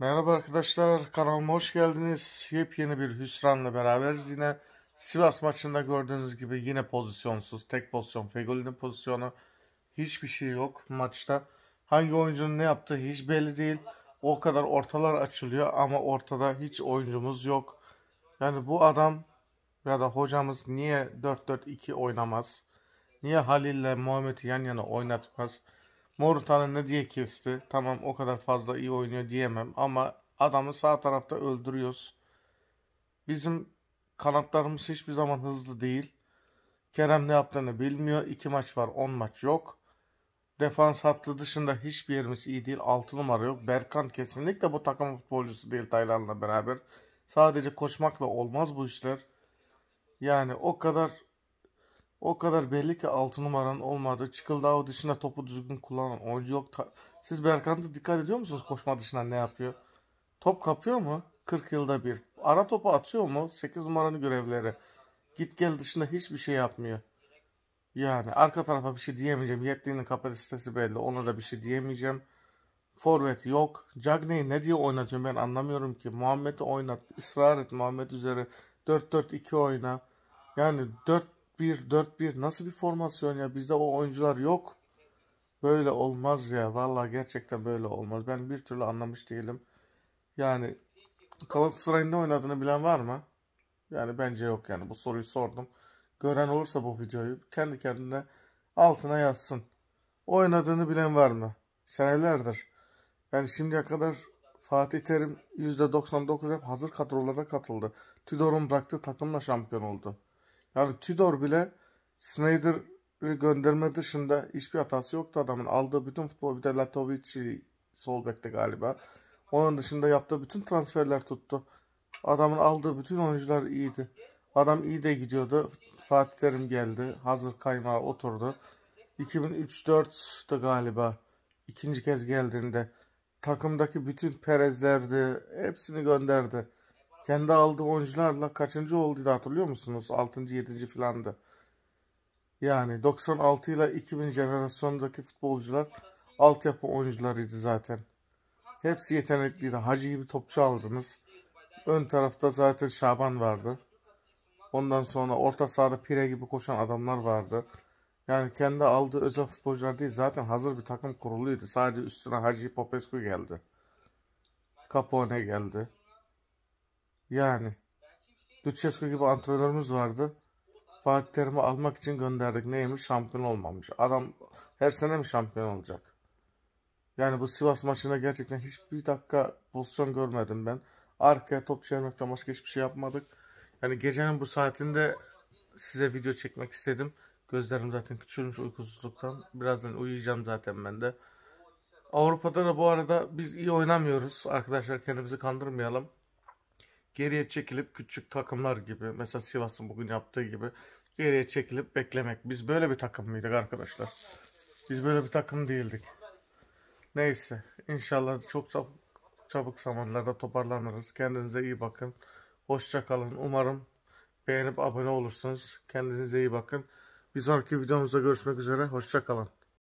Merhaba arkadaşlar, kanalıma hoş geldiniz. Yepyeni bir hüsranla beraberiz. Yine Sivas maçında gördüğünüz gibi yine pozisyonsuz, tek pozisyon, Fegoli'nin pozisyonu. Hiçbir şey yok maçta. Hangi oyuncunun ne yaptığı hiç belli değil. O kadar ortalar açılıyor ama ortada hiç oyuncumuz yok. Yani bu adam ya da hocamız niye 4-4-2 oynamaz? Niye Halil'le Muhammed'i yan yana oynatmaz? Morutan'ı ne diye kesti? Tamam o kadar fazla iyi oynuyor diyemem ama adamı sağ tarafta öldürüyoruz. Bizim kanatlarımız hiçbir zaman hızlı değil. Kerem ne yaptığını bilmiyor. İki maç var, on maç yok. Defans hattı dışında hiçbir yerimiz iyi değil. Altı numara yok. Berkan kesinlikle bu takım futbolcusu değil Taylan'la beraber. Sadece koşmakla olmaz bu işler. Yani o kadar o kadar belli ki 6 numaranın olmadığı. Çıkıldao dışında topu düzgün kullanan oyuncu yok. Siz Berkant'a dikkat ediyor musunuz koşma dışında ne yapıyor? Top kapıyor mu? 40 yılda bir. Ara topu atıyor mu? 8 numaranın görevleri. Git gel dışında hiçbir şey yapmıyor. Yani arka tarafa bir şey diyemeyeceğim. Yetli'nin kapasitesi belli. Ona da bir şey diyemeyeceğim. Forvet yok. Cagney'i ne diye oynatıyor ben anlamıyorum ki. Muhammed'i oynat. ısrar et Muhammed üzeri. 4-4-2 oyna. Yani 4 4-1-4-1 nasıl bir formasyon ya? Bizde o oyuncular yok. Böyle olmaz ya. Vallahi gerçekten böyle olmaz. Ben bir türlü anlamış değilim. Yani Galatasaray'ın ne oynadığını bilen var mı? Yani bence yok yani. Bu soruyu sordum. Gören olursa bu videoyu kendi kendine altına yazsın. Oynadığını bilen var mı? Senelerdir. Yani şimdiye kadar Fatih Terim %99 hep hazır kadrolara katıldı. Tudor'un bıraktığı takımla şampiyon oldu. Yani Tudor bile Snyder'ı gönderme dışında hiçbir hatası yoktu adamın. Aldığı bütün futbol bir de Latovic sol bekte galiba. Onun dışında yaptığı bütün transferler tuttu. Adamın aldığı bütün oyuncular iyiydi. Adam iyi de gidiyordu. Fatih Terim geldi. Hazır kaymağa oturdu. 2003-4'te galiba ikinci kez geldiğinde takımdaki bütün Perezlerdi hepsini gönderdi. Kendi aldığı oyuncularla kaçıncı oldu hatırlıyor musunuz? 6. 7. filandı. Yani 96 ile 2000 jenerasyondaki futbolcular altyapı oyuncularıydı zaten. Hepsi yetenekliydi. Hacı gibi topçu aldınız. Ön tarafta zaten Şaban vardı. Ondan sonra orta sahada Pire gibi koşan adamlar vardı. Yani kendi aldığı özel futbolcular değil. Zaten hazır bir takım kuruluydu. Sadece üstüne Hacı Popescu geldi. Capone geldi. Yani Lucescu gibi antrenörümüz vardı. Fatih Terim'i almak için gönderdik. Neymiş? Şampiyon olmamış. Adam her sene mi şampiyon olacak? Yani bu Sivas maçında gerçekten hiçbir dakika pozisyon görmedim ben. Arkaya top çevirmekten başka hiçbir şey yapmadık. Yani gecenin bu saatinde size video çekmek istedim. Gözlerim zaten küçülmüş uykusuzluktan. Birazdan uyuyacağım zaten ben de. Avrupa'da da bu arada biz iyi oynamıyoruz. Arkadaşlar kendimizi kandırmayalım geriye çekilip küçük takımlar gibi mesela Sivas'ın bugün yaptığı gibi geriye çekilip beklemek. Biz böyle bir takım mıydık arkadaşlar? Biz böyle bir takım değildik. Neyse inşallah çok çabuk, çabuk zamanlarda toparlanırız. Kendinize iyi bakın. Hoşça kalın. Umarım beğenip abone olursunuz. Kendinize iyi bakın. Bir sonraki videomuzda görüşmek üzere. Hoşça kalın.